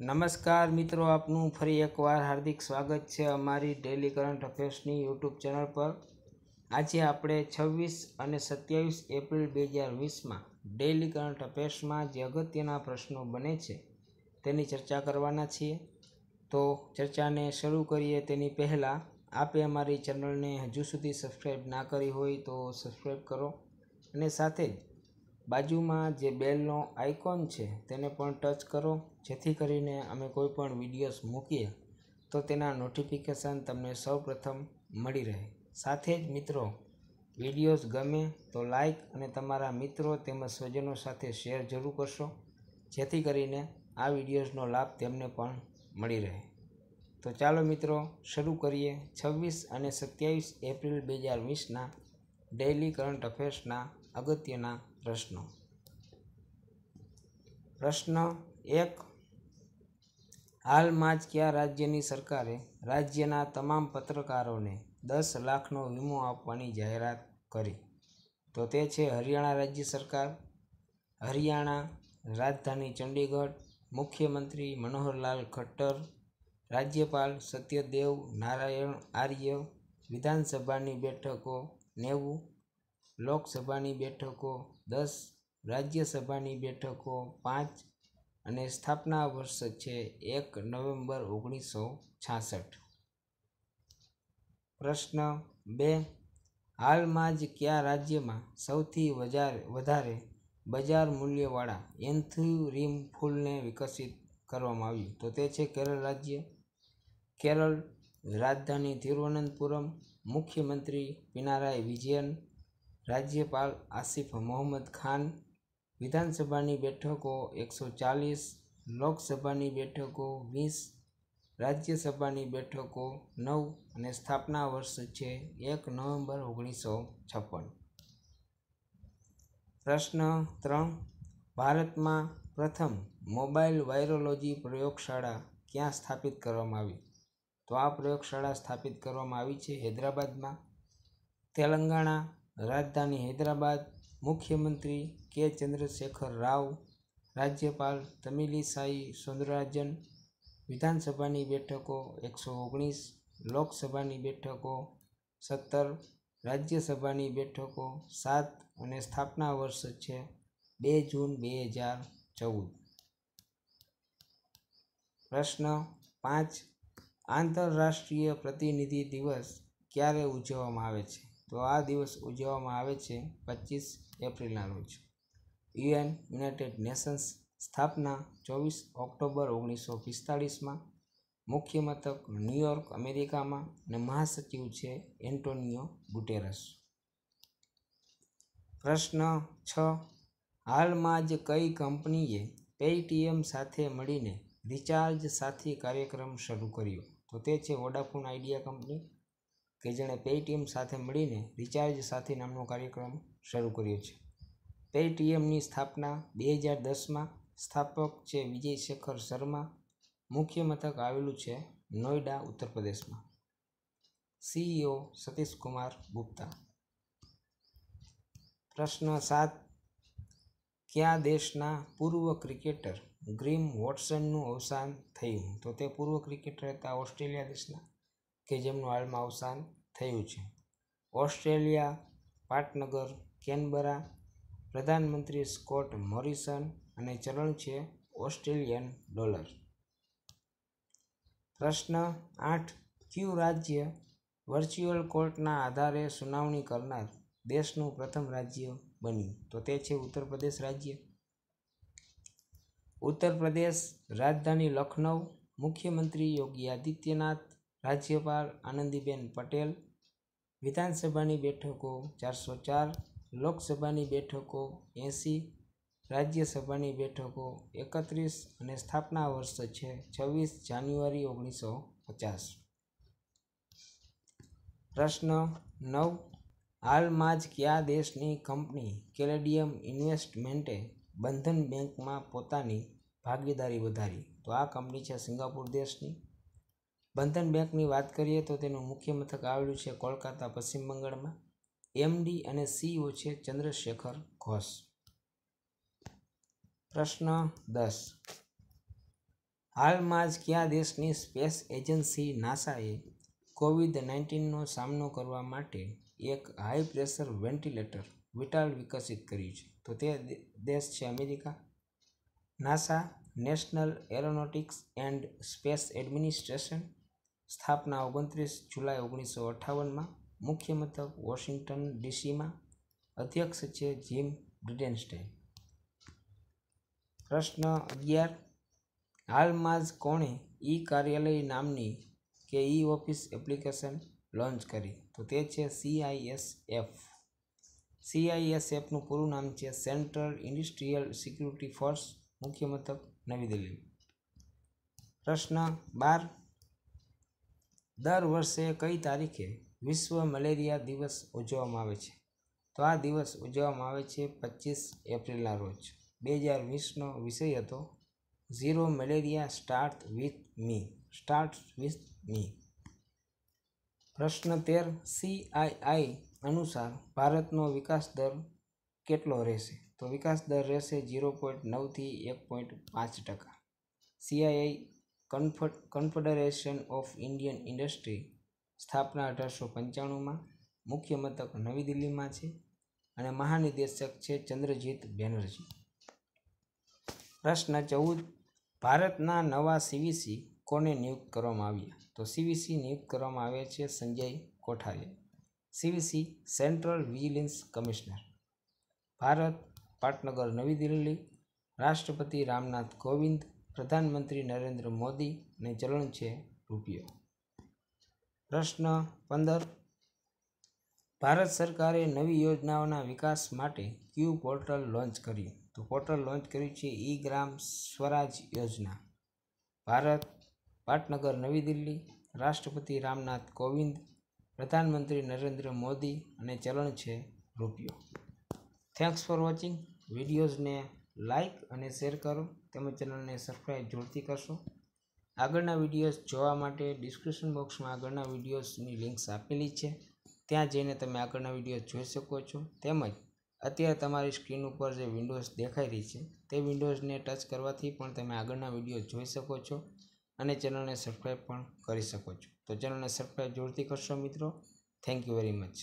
નમસ્કાર મિત્રો, આપનું ફરી એકવાર હાર્દિક સ્વાગત છે અમારી ડેલી કરંટ અફેર્સની યુટ્યુબ ચેનલ પર. આજે આપણે છવ્વીસ અને સત્યાવીસ એપ્રિલ બે હજાર વીસમાં ડેલી કરંટ અફેર્સમાં જે અગત્યના પ્રશ્નો બને છે તેની ચર્ચા કરવાના છીએ. તો ચર્ચાને શરૂ કરીએ તેની પહેલાં, આપે અમારી ચેનલને હજુ સુધી સબસ્ક્રાઈબ ના કરી હોય તો સબસ્ક્રાઈબ કરો. અને સાથે જ બાજુમાં જે બેલનો આઇકોન છે તેને પણ ટચ કરો. જેથી કરીને અમે કોઈ પણ વિડીયોઝ મૂકીએ તો તેના નોટિફિકેશન તમને સૌપ્રથમ મળી રહે. સાથે જ મિત્રો, વિડીયોઝ ગમે તો લાઈક અને તમારા મિત્રો તેમજ સ્વજનો સાથે શેર જરૂર કરશો. જેથી કરીને આ વિડીયોઝનો લાભ તેમને પણ મળી રહે. તો ચાલો મિત્રો, શરૂ કરીએ. છવ્વીસ અને સત્યાવીસ એપ્રિલ બે હજાર વીસના ડેઇલી કરંટ અફેર્સના અગત્યના પ્રશ્નો. પ્રશ્ન એક, હાલમાં જ કયા રાજ્યની સરકારે રાજ્યના તમામ પત્રકારોને દસ લાખનો વીમો આપવાની જાહેરાત કરી? તો તે છે હરિયાણા રાજ્ય સરકાર, હરિયાણા રાજધાની ચંડીગઢ, મુખ્યમંત્રી મનોહરલાલ ખટ્ટર, રાજ્યપાલ સત્યદેવ નારાયણ આર્ય, વિધાનસભાની બેઠકો નેવું લોકસભાની બેઠકો, દસ રાજ્યસભાની બેઠકો, પાંચ અને સ્થાપના વર્ષ છે એક નવેમ્બર ઓગણીસો છાસઠ. પ્રશ્ન બે, હાલમાં જ કયા રાજ્યમાં સૌથી વધારે વધારે બજાર મૂલ્યવાળા એન્થુરિમ ફૂલને વિકસિત કરવામાં આવ્યું? તો તે છે કેરળ રાજ્ય. કેરળ રાજધાની તિરુવનંતપુરમ મુખ્યમંત્રી પિનારાય વિજયન રાજ્યપાલ આસિફ મોહમ્મદ ખાન, વિધાનસભાની બેઠકો એકસો ચાલીસ, લોકસભાની બેઠકો વીસ, રાજ્યસભાની બેઠકો નવ અને સ્થાપના વર્ષ છે એક નવેમ્બર ઓગણીસો છપ્પન. પ્રશ્ન ત્રણ, ભારતમાં પ્રથમ મોબાઈલ વાયરોલોજી પ્રયોગશાળા ક્યાં સ્થાપિત કરવામાં આવી? તો આ પ્રયોગશાળા સ્થાપિત કરવામાં આવી છે હૈદરાબાદમાં, તેલંગાણા રાજધાની હૈદરાબાદ મુખ્યમંત્રી કે ચંદ્રશેખર રાવ, રાજ્યપાલ તમિલિસાઈ સૌંદરાજન વિધાનસભાની બેઠકો એકસો ઓગણીસ, લોકસભાની બેઠકો સત્તર, રાજ્યસભાની બેઠકો સાત અને સ્થાપના વર્ષ છે બે જૂન બે હજાર ચૌદ. પ્રશ્ન પાંચ. આંતરરાષ્ટ્રીય પ્રતિનિધિ દિવસ ક્યારે ઉજવવામાં આવે છે? તો આ દિવસ ઉજવવામાં આવે છે પચીસ એપ્રિલના રોજ. યુએન યુનાઇટેડ નેશન્સ સ્થાપના ચોવીસ ઓક્ટોબર ઓગણીસો પિસ્તાળીસમાં. મુખ્ય મથક ન્યૂયોર્ક, અમેરિકામાં અને મહાસચિવ છે એન્ટોનિયો ગુટેરસ. પ્રશ્ન છ. હાલમાં જ કઈ કંપનીએ પેટીએમ સાથે મળીને રિચાર્જ સાથી કાર્યક્રમ શરૂ કર્યો? તો તે છે વોડાફોન આઈડિયા કંપની. કે જેણે પેટીએમ સાથે મળીને રિચાર્જ સાથી નામનો કાર્યક્રમ શરૂ કર્યો છે. પેટીએમની સ્થાપના બે હજાર દસમાં સ્થાપક છે વિજય શેખર શર્મા, મુખ્ય મથક આવેલું છે નોઈડા, ઉત્તર પ્રદેશમાં. સીઈઓ સતીશ કુમાર ગુપ્તા. પ્રશ્ન સાત, કયા દેશના પૂર્વ ક્રિકેટર ગ્રીમ વોટસનનું અવસાન થયું? તો તે પૂર્વ ક્રિકેટર હતા ઓસ્ટ્રેલિયા દેશના. કે જેમનું હાલમાં અવસાન થયું છે. ઓસ્ટ્રેલિયા, પાટનગર, કેનબરા, પ્રધાનમંત્રી સ્કોટ મોરિસન અને ચલણ છે ઓસ્ટ્રેલિયન ડોલર. પ્રશ્ન આઠ. ક્યુ રાજ્ય વર્ચ્યુઅલ કોર્ટના આધારે સુનાવણી કરનાર દેશનું પ્રથમ રાજ્ય બન્યું? તો તે છે ઉત્તર પ્રદેશ રાજ્ય. ઉત્તર પ્રદેશ રાજધાની લખનઉ મુખ્યમંત્રી યોગી આદિત્યનાથ રાજ્યપાલ આનંદીબેન પટેલ, વિધાનસભાની બેઠકો ચારસો ચાર, લોકસભાની બેઠકો એંસી, રાજ્યસભાની બેઠકો એકત્રીસ અને સ્થાપના વર્ષ છે છવ્વીસ જાન્યુઆરી ઓગણીસો પચાસ. પ્રશ્ન નવ. હાલમાં જ કયા દેશની કંપની કેલેડિયમ ઇન્વેસ્ટમેન્ટે બંધન બેંકમાં પોતાની ભાગીદારી વધારી? તો આ કંપની છે સિંગાપુર દેશની. બંધન બેંકની વાત કરીએ તો તેનું મુખ્ય મથક આવેલું છે કોલકાતા, પશ્ચિમ બંગાળમાં. એમડી અને સીઈઓ છે ચંદ્રશેખર ઘોષ. પ્રશ્ન દસ. હાલમાં જ કયા દેશની સ્પેસ એજન્સી નાસાએ કોવિડ નાઇન્ટીનનો સામનો કરવા માટે એક હાઈ પ્રેશર વેન્ટિલેટર વિટાલ વિકસિત કર્યું છે? તો તે દેશ છે America. NASA national aeronautics and space administration સ્થાપના ઓગણત્રીસ જુલાઈ ઓગણીસો અઠ્ઠાવનમાં મુખ્ય મથક વોશિંગ્ટન ડીસીમાં અધ્યક્ષ છે જીમ બ્રિડેનસ્ટાઈન પ્રશ્ન અગિયાર. હાલમાં જ કોણે ઈ કાર્યાલય નામની કે ઈ ઓફિસ એપ્લિકેશન લોન્ચ કરી? તો તે છે સીઆઈએસએફ સીઆઈએસએફનું પૂરું નામ છે સેન્ટ્રલ ઇન્ડસ્ટ્રીયલ સિક્યુરિટી ફોર્સ, મુખ્ય મથક નવી દિલ્હી. પ્રશ્ન બાર. દર વર્ષે કઈ તારીખે વિશ્વ મલેરિયા દિવસ ઉજવવામાં આવે છે? તો આ દિવસ ઉજવવામાં આવે છે પચીસ એપ્રિલના રોજ. બે હજાર વીસનો વિષય હતો, zero malaria start with me. Start with me. પ્રશ્ન તેર સીઆઈઆઈ અનુસાર ભારતનો વિકાસ દર કેટલો રહેશે? તો વિકાસ દર રહેશે ઝીરો પોઈન્ટ નવથી એક પોઈન્ટ પાંચ ટકા. સીઆઈઆઈ કન્ફ કન્ફેડરેશન ઓફ ઇન્ડિયન ઇન્ડસ્ટ્રી સ્થાપના અઢારસો પંચાણુંમાં મુખ્ય મથક નવી દિલ્હીમાં છે અને મહાનિદેશક છે ચંદ્રજીત બેનર્જી. પ્રશ્ન ચૌદ, ભારતના નવા સીવીસી કોને નિયુક્ત કરવામાં આવ્યા? તો સીવીસી નિયુક્ત કરવામાં આવ્યા છે Sanjay Kothariya. CVC central vigilance commissioner. Bharat પાટનગર નવી દિલ્હી રાષ્ટ્રપતિ રામનાથ કોવિંદ પ્રધાનમંત્રી નરેન્દ્ર મોદી અને ચલણ છે રૂપિયો. પ્રશ્ન પંદર. ભારત સરકારે નવી યોજનાઓના વિકાસ માટે ક્યુ પોર્ટલ લોન્ચ કર્યું. તો પોર્ટલ લોન્ચ કર્યું છે ઈ ગ્રામ સ્વરાજ યોજના. ભારત પાટનગર નવી દિલ્હી, રાષ્ટ્રપતિ રામનાથ કોવિંદ, પ્રધાનમંત્રી નરેન્દ્ર મોદી અને ચલણ છે રૂપિયો. થેન્ક્સ ફોર વોચિંગ વિડીયોઝને લાઇક અને શેર કરો. તેમજ ચેનલને સબસ્ક્રાઈબ જોડતી કરશો. આગળના વિડીયોઝ જોવા માટે ડિસ્ક્રિપ્શન બોક્સમાં આગળના વિડીયોઝની લિંક્સ આપેલી છે. ત્યાં જઈને તમે આગળના વીડિયો જોઈ શકો છો. તેમજ અત્યારે તમારી સ્ક્રીન ઉપર જે વિન્ડોઝ દેખાઈ રહી છે, તે વિન્ડોઝને ટચ કરવાથી પણ તમે આગળના વીડિયો જોઈ શકો છો અને ચેનલને સબસ્ક્રાઈબ પણ કરી શકો છો. તો ચેનલને સબસ્ક્રાઈબ જોડતી કરશો મિત્રો. Thank you very much.